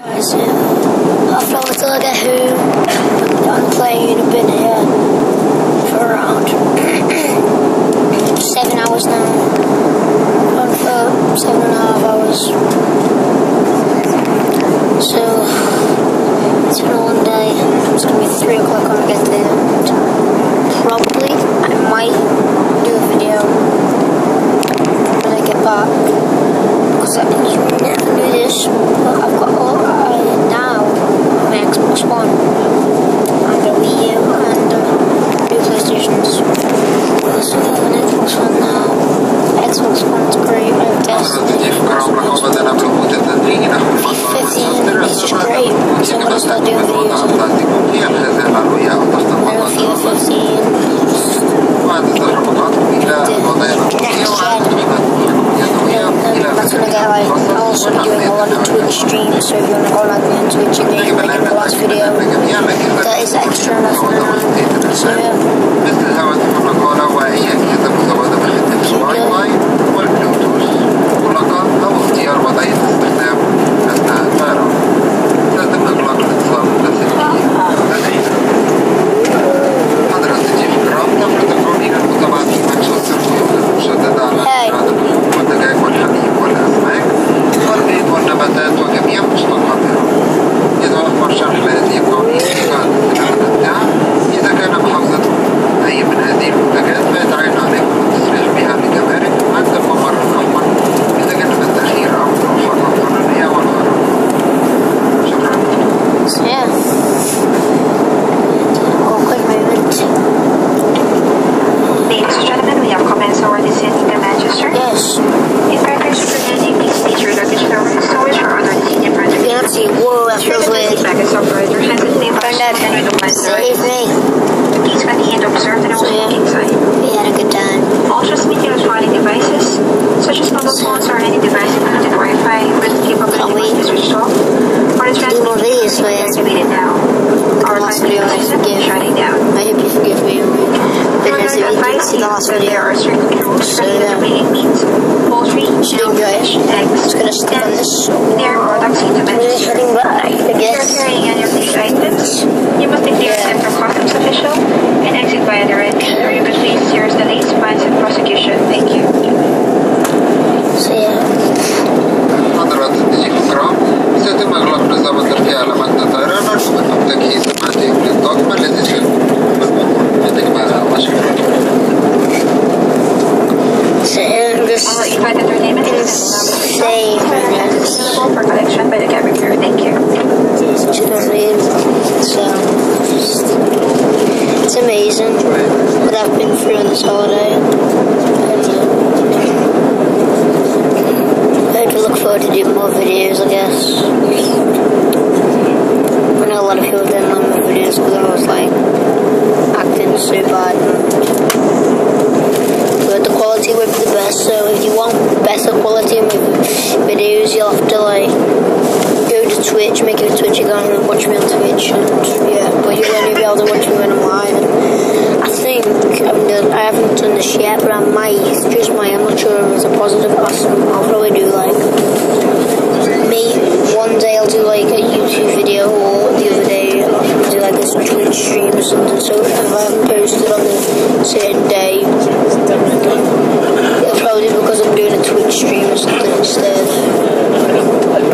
Guys, yeah. I've flown till I get home on the plane. I've been here for around seven hours now. Gone for seven and a half hours. So, it's been a long day. It's to be three o'clock when I um, get there. Probably, I might do a video when I get back. Because I usually never do this. But I've got all I now my Xbox One and a Wii U and uh, new PlayStations. Also have an Xbox One now. Xbox One's great. I've tested it. It's just great. So more videos for you? now. Our last video, I forgive. shutting down. I hope you forgive me. Because if you didn't see the last video, are strict controls So, for um, poultry, should enjoy. I'm eggs, just gonna stick on this. We're Manchester. heading back, I If you're guess. carrying any of these items, you must declare Yeah. them to customs official and exit via the red or you could face serious delays, fines, and I hope you look forward to doing more videos, I guess. I know a lot of people didn't like my videos because I was like acting so bad. But the quality be the best, so if you want better quality my videos, you'll have to like go to Twitch, make a Twitch account and watch me on Twitch and yeah, but you'll only be able to watch me when I'm live. And I think I'm done, I haven't done this yet, but I might, just my. I'm not sure if it's a positive awesome. I'll probably do like me one day I'll do like a YouTube video or the other day I'll do like a Twitch stream or something. So if I haven't posted on a certain day, it'll probably be because I'm doing a Twitch stream or something instead.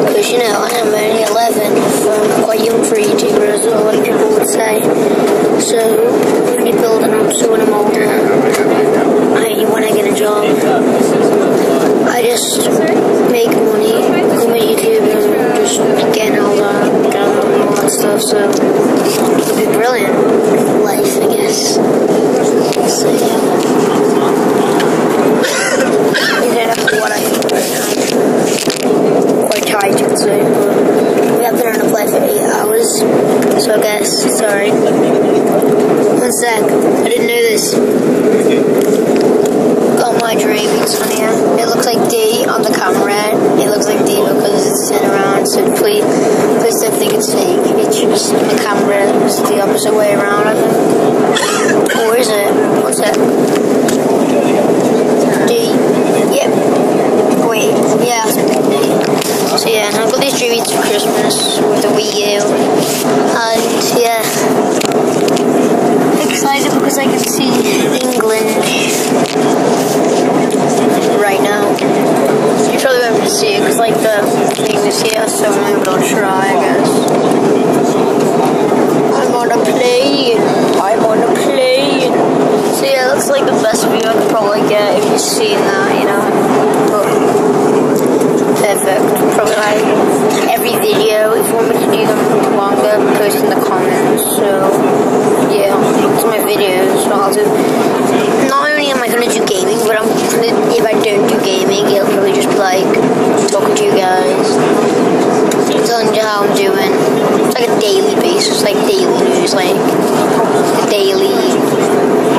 Because you know, I am only 11, so I'm quite young for a YouTuber, as a lot of people would say. So, when you build and I'm so when I'm older, I, when I get a job, I just make money, go on YouTube and just get all that, get all that stuff. So, it'll be brilliant life, I guess. So, yeah. You know what I think right now quite tired, you could say. But we have been on a plane for eight hours, so I guess, sorry. One sec, I didn't know this. Got my drapings on here. It looks like D on the camera. It looks like D because it's turned around, so please, please don't think it's fake. It's the camera is the opposite way around, I think. Or is it? What's it? D. Yep. Wait. Yeah. So yeah, and I got these treats for Christmas. Christmas with the Wii U. And yeah, excited because I can see England right now. You probably won't be able to see it because like the thing is here, so I'm able to try, I guess. I'm on a plane. I'm on a plane. So yeah, it looks like the best view I could probably get if you've seen that, you know. But perfect. Probably like every video. If you want me to do them longer, post in the comments. So yeah, it's my videos. So I'll do. Not only am I gonna do gaming, but I'm gonna. If I don't do gaming, it'll probably just be like talking to you guys, telling you how I'm doing. It's like a daily basis, like daily news, like the daily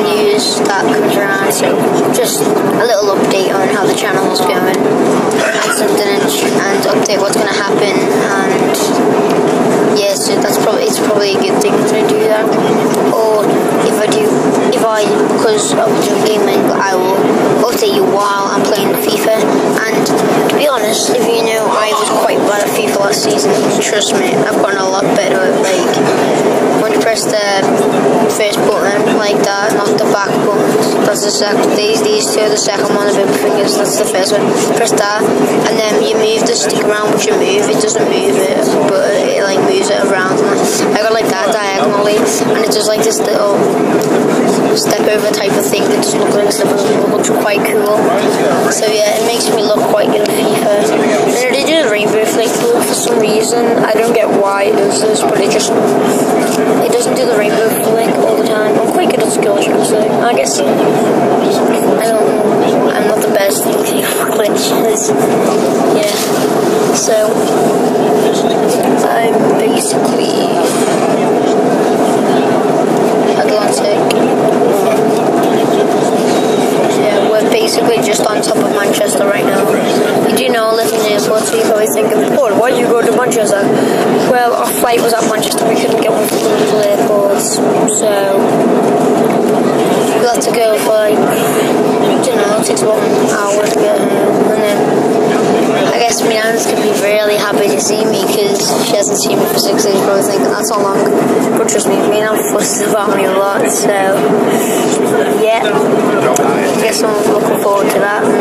news that comes around. So just a little update on how the channel is going and something and, and update what's gonna happen and yeah, so that's probably a good thing to do that. Or if I do, if I because I'm doing gaming, I will update you while I'm playing FIFA. And to be honest, if you know, I was quite bad FIFA last season. Trust me, I've gotten a lot better. at Like when you press the first button like that, not the back button. That's the second. These these two are the second one, the big fingers. That's the first one. Press that, and then you move the stick around, which you move. It doesn't move it, but it like moves it around. I got like that diagonally, and it's just like this little step over type of thing that just like step over. Looks quite cool. So yeah, it makes me look quite good at FIFA. And they do the rainbow flick for some reason. I don't get why it does this, but it just it doesn't do the rainbow flick all the time. I'm quite good at skills, so I guess I don't know. I'm not the best at glitches. Yeah. So I'm basically Atlantic. Yeah, we're basically just on top of Manchester right now. You do know Luton Airport, so you're probably thinking, Paul, why did you go to Manchester? Well, our flight was at Manchester, we couldn't get one from Liverpool Airport, so we had to go for like, I don't know, it takes about an hour to get here, and then I guess my gonna be really happy to see me because she hasn't seen me for six days, probably thinking that's not long. But trust me, me and I'm fussed about me a lot, so yeah. Guess I'm looking forward to that. And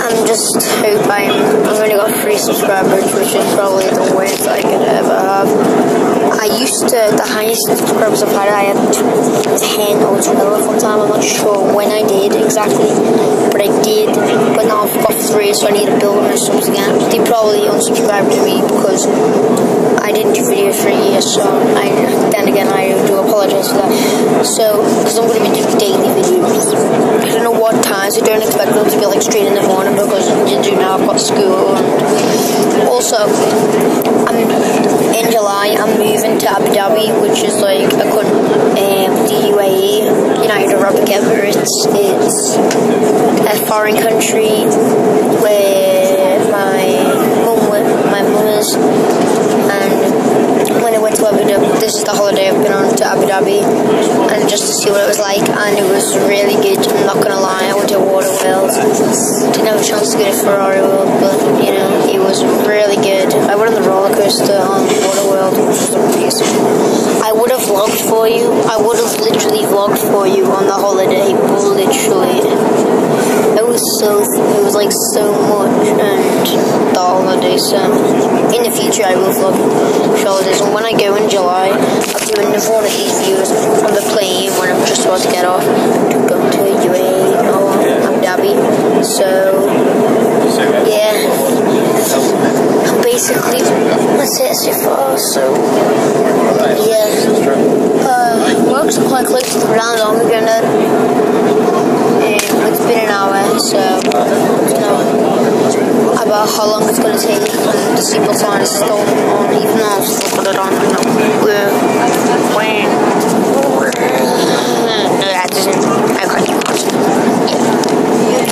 I'm just hope I'm, I've only got three subscribers, which is probably the worst I could ever have. I used to, the highest subscribers I've had, I had 10 or 12 one time, I'm not sure when I did exactly, but I did, but now I've got three, so I need to build my subs again. They probably unsubscribed to me because I didn't do videos for a year, so I, then again, I apologize for that. So, because I'm going to be doing daily videos. I don't know what times, I don't expect them to be like straight in the morning because you do now, I've got school. Also, I'm, in July, I'm moving to Abu Dhabi, which is like a country, um, the UAE, United Arab Emirates. It's a foreign country where my mum, my mum is, when I went to Abu Dhabi, this is the holiday I've been on to Abu Dhabi, and just to see what it was like, and it was really good. I'm not gonna lie, I went to Water World, didn't have a chance to go to Ferrari World, but you know, it was really good. I went on the roller coaster on Water World, which was amazing. I would have vlogged for you. I would have literally vlogged for you on the holiday, literally, so, it was like so much, and the holiday. So in the future, I will vlog holidays, and when I go in July, I'll do another one of these views on the plane when I'm just about to get off to go to UAE or Abu Dhabi. So yeah, basically that's it so far. So yeah, uh, works quite close to the round long ago now. Um, it's been an hour, so I don't about how long it's going to take. And the seatbelt sign is still on, even though I've still put it on. We're when that doesn't. Okay. Yeah.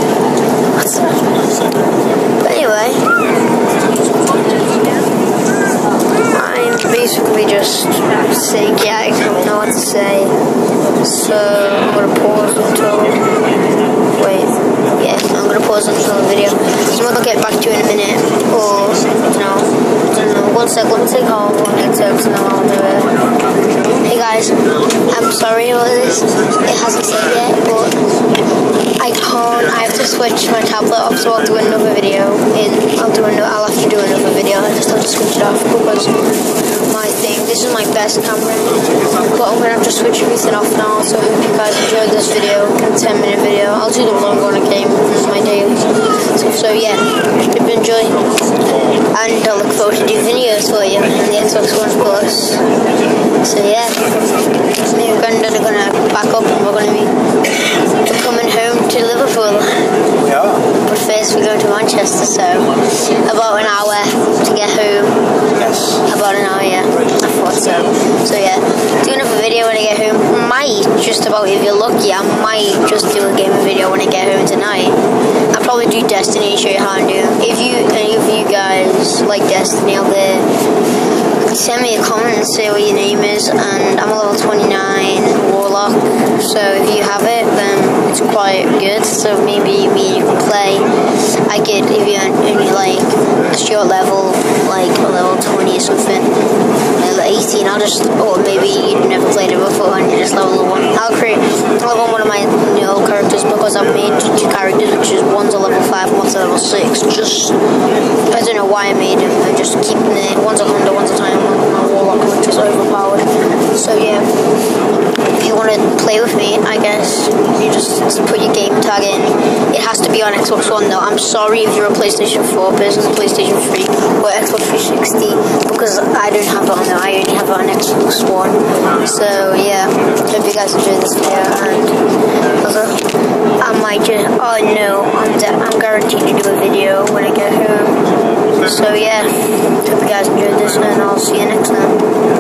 But anyway, I'm basically just saying, yeah, I don't know what to say. So I'm gonna pause until. Wait, I'm gonna pause film the video. So I'll get back to you in a minute, or know, I don't know. One sec, take how long it takes, and then I'll do it. Hey guys, I'm sorry about this. It hasn't saved yet, but I can't. I have to switch my tablet off, so I'll do another video. In I'll do another. I'll have to do another video. I just have to switch it off because my thing. This is my best camera, but I'm gonna have to switch everything off now. So I hope you guys enjoyed this video, 10 minute video. I'll do the long one again in my daily. So, so yeah, hope you enjoy, and I look forward to doing videos for you on the Xbox One Plus. So yeah, me and Granddad are gonna back up, and we're gonna be coming home to Liverpool. Ja. But first we go to Manchester, so about an hour to get home. Yes. About an hour, yeah. I thought so. So yeah, do another video when I get home. Might just about if you're lucky, I might just do a gaming video when I get home tonight. I'll probably do Destiny and show you how I do. If you any of you guys like Destiny out there, send me a comment and say what your name is. And I'm a level 29 So if you have it, then it's quite good. So maybe you can play. I get if you're only like a short level, like a level 20 or something, level 18. I'll just, or maybe you've never played it before and you're just level one. I'll create level one of my new characters because I've made two characters, which is one's a level five, one's a level six. Just I don't know why I made them. I'm just keeping it. One's a hunter, one's a time, my warlock, which is overpowered. So yeah, want to play with me, I guess you just put your game tag in. It has to be on Xbox One though. I'm sorry if you're a PlayStation 4 person, PlayStation 3, or Xbox 360 because I don't have it on there. I only have it on Xbox One. So yeah, hope you guys enjoyed this video and also I might just oh no, I'm I'm guaranteed to do a video when I get home. So yeah, hope you guys enjoyed this and I'll see you next time.